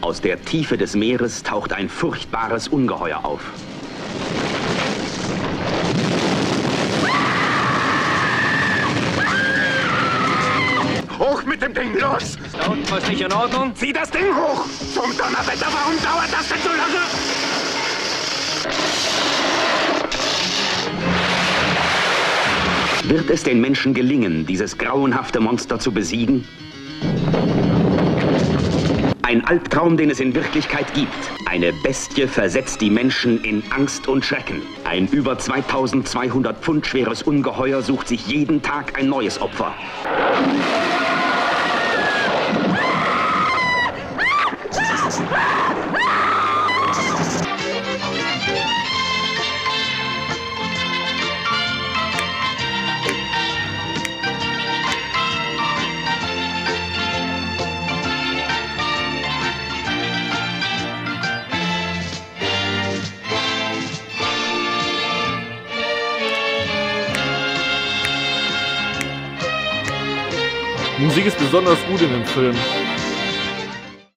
Aus der Tiefe des Meeres taucht ein furchtbares Ungeheuer auf. Hoch mit dem Ding, los! Ist da unten was nicht in Ordnung? Zieh das Ding hoch! Zum Donnerwetter, warum dauert das denn so lange? Wird es den Menschen gelingen, dieses grauenhafte Monster zu besiegen? Ein Albtraum, den es in Wirklichkeit gibt. Eine Bestie versetzt die Menschen in Angst und Schrecken. Ein über 2200 Pfund schweres Ungeheuer sucht sich jeden Tag ein neues Opfer. Musik ist besonders gut in dem Film.